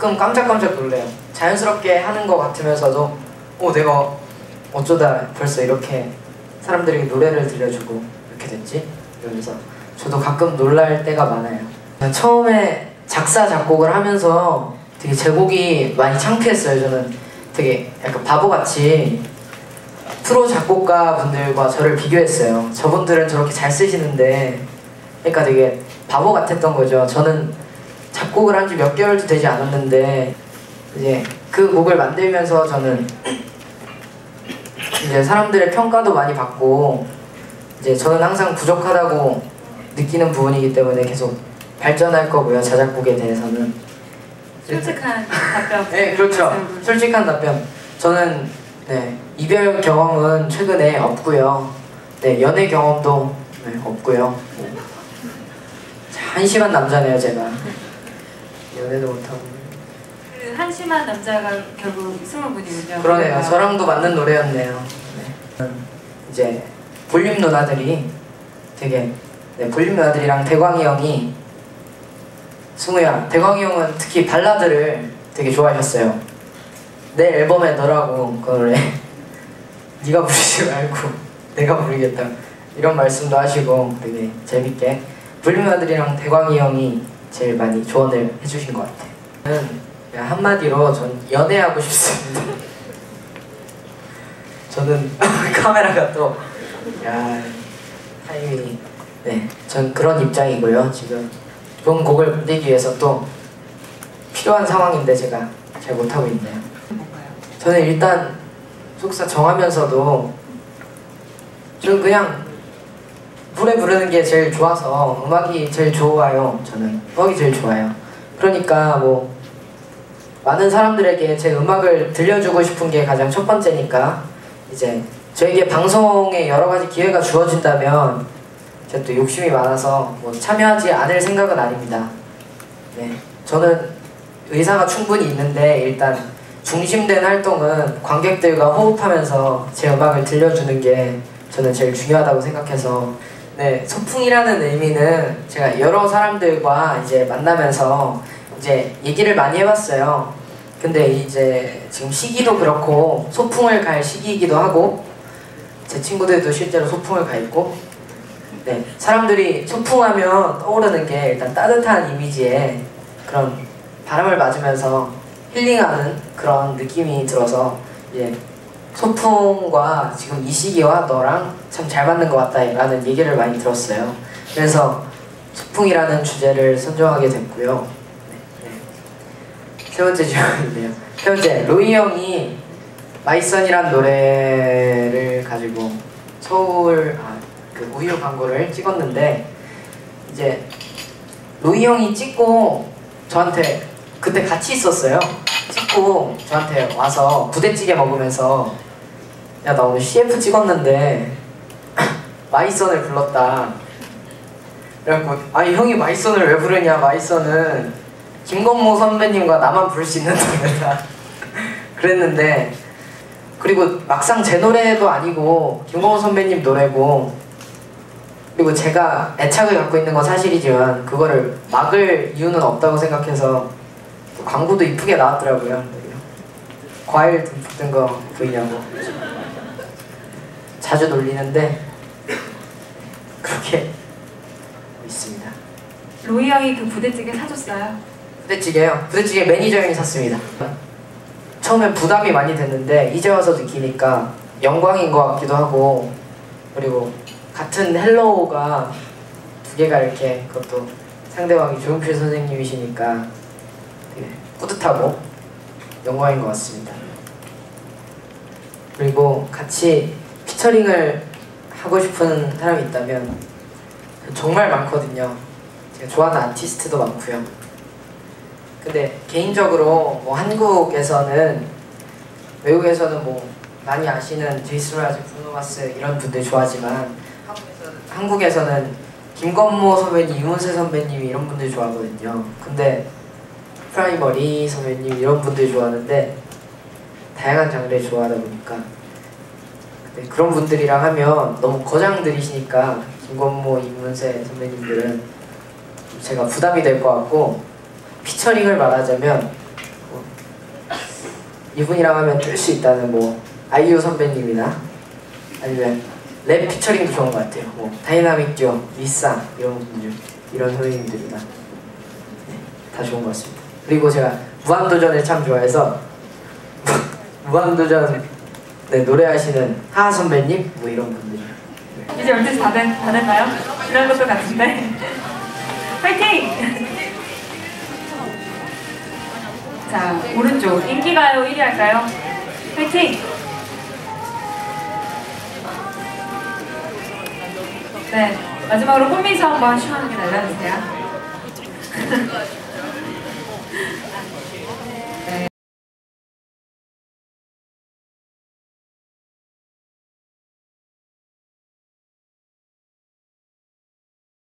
가끔 깜짝깜짝 놀래요. 자연스럽게 하는 것 같으면서도 어 내가 어쩌다 벌써 이렇게 사람들에게 노래를 들려주고 이렇게 됐지? 이러면서 저도 가끔 놀랄 때가 많아요. 처음에 작사 작곡을 하면서 되게 제곡이 많이 창피했어요. 저는 되게 약간 바보같이 프로 작곡가 분들과 저를 비교했어요. 저분들은 저렇게 잘 쓰시는데, 그러니까 되게 바보 같았던 거죠. 저는 작곡을 한 지 몇 개월도 되지 않았는데, 이제 그 곡을 만들면서 저는 이제 사람들의 평가도 많이 받고, 이제 저는 항상 부족하다고 느끼는 부분이기 때문에 계속 발전할 거고요. 자작곡에 대해서는. 솔직한 답변. 네, 그렇죠. 솔직한 답변. 저는 네, 이별 경험은 최근에 없고요. 네, 연애 경험도 네, 없고요. 자, 한심한 남자네요, 제가. 연애도 못하고. 그 한심한 남자가 결국 스무 분이군요. 그러네요. 저랑도 맞는 노래였네요. 네. 이제 볼륨 누나들이 되게 네, 볼륨 누나들이랑 대광이 형이 승우야, 대광이 형은 특히 발라드를 되게 좋아하셨어요. 내 앨범에 넣으라고 그 노래 네가 부르지 말고 내가 부르겠다 이런 말씀도 하시고 되게 재밌게 볼륨 누나들이랑 대광이 형이 제일 많이 조언을 해주신 것 같아요. 저는 한마디로 전 연애하고 싶습니다. 저는 카메라가 또 야, 타이밍이 네, 전 그런 입장이고요. 지금 좋은 곡을 만들기 위해서 또 필요한 상황인데 제가 잘 못하고 있네요. 저는 일단 속사 정하면서도 저는 그냥 노래 부르는 게 제일 좋아서 음악이 제일 좋아요. 저는 음악이 제일 좋아요. 그러니까 뭐 많은 사람들에게 제 음악을 들려주고 싶은 게 가장 첫 번째니까 이제 저에게 방송에 여러 가지 기회가 주어진다면 제가 또 욕심이 많아서 뭐 참여하지 않을 생각은 아닙니다. 네, 저는 의사가 충분히 있는데 일단 중심된 활동은 관객들과 호흡하면서 제 음악을 들려주는 게 저는 제일 중요하다고 생각해서 네 소풍이라는 의미는 제가 여러 사람들과 이제 만나면서 이제 얘기를 많이 해봤어요. 근데 이제 지금 시기도 그렇고 소풍을 갈 시기이기도 하고 제 친구들도 실제로 소풍을 가 있고 네 사람들이 소풍하면 떠오르는 게 일단 따뜻한 이미지에 그런 바람을 맞으면서 힐링하는 그런 느낌이 들어서 이제 소풍과 지금 이 시기와 너랑 참 잘 맞는 것 같다라는 얘기를 많이 들었어요. 그래서 소풍이라는 주제를 선정하게 됐고요. 네, 네. 세 번째 질문인데요. 세 번째 로이 형이 마이선이란 노래를 가지고 서울 아, 그 우유 광고를 찍었는데 이제 로이 형이 찍고 저한테 그때 같이 있었어요. 찍고 저한테 와서 부대찌개 먹으면서 야 나 오늘 CF 찍었는데 마이선을 불렀다. 그래갖고 아니 형이 마이선을 왜 부르냐 마이선은 김건모 선배님과 나만 부를 수 있는 노래다. 그랬는데 그리고 막상 제 노래도 아니고 김건모 선배님 노래고 그리고 제가 애착을 갖고 있는 건 사실이지만 그거를 막을 이유는 없다고 생각해서 또 광고도 이쁘게 나왔더라고요. 과일 듬뿍 든거 보이냐고 자주 놀리는데 그렇게 있습니다. 로이 형이 그 부대찌개 사줬어요. 부대찌개요. 부대찌개 매니저 형이 샀습니다. 처음엔 부담이 많이 됐는데 이제 와서 느끼니까 영광인 것 같기도 하고 그리고 같은 Hello가 두 개가 이렇게 그것도 상대방이 조용필 선생님이시니까 뿌듯하고 영광인 것 같습니다. 그리고 같이 피처링을 하고 싶은 사람이 있다면 정말 많거든요. 제가 좋아하는 아티스트도 많고요. 근데 개인적으로 뭐 한국에서는 외국에서는 뭐 많이 아시는 제이슨 므라즈, 브루노 마스 이런 분들 좋아하지만 한국에서는, 한국에서는 김건모 선배님, 이문세 선배님 이런 분들 좋아하거든요. 근데 프라이머리 선배님 이런 분들 좋아하는데 다양한 장르를 좋아하다 보니까 근데 그런 분들이랑 하면 너무 거장들이시니까 김건모, 이문세 선배님들은 제가 부담이 될 것 같고 피처링을 말하자면 이분이랑 하면 뜰 수 있다는 뭐 아이유 선배님이나 아니면 랩 피처링도 좋은 것 같아요. 뭐 다이나믹 듀오, 리쌍 이런 분들 이런 선생님들이나 네, 다 좋은 것 같습니다. 그리고 제가 무한도전을 참 좋아해서 무한도전 네, 노래하시는 하하 선배님 뭐 이런 분들 이제 12시 다, 됐, 다 됐나요? 이런 것도 같은데. 파이팅! 자, 오른쪽. 인기가요 1위 할까요? 파이팅! 네, 마지막으로 꽃미소 한번 시원하게 날려주세요.